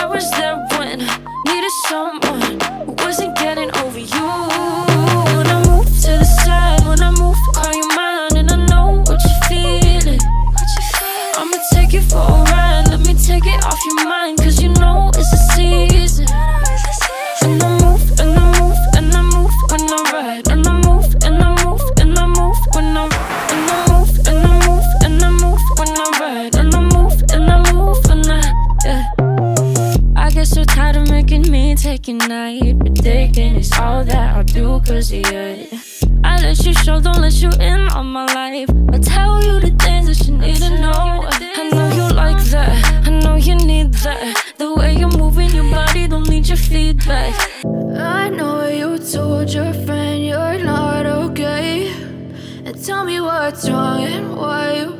I was there when needed someone who wasn't getting over you. When I move to the side, when I move, call you mine, and I know what you're feeling. I'ma take for get so tired of making me take a night, but taking is all that I'll do cause you. I let you show, don't let you in on my life. I tell you the things that you need to know. I know you like that, I know you need that. The way you're moving your body, don't need your feedback. I know you told your friend you're not okay. And tell me what's wrong and why you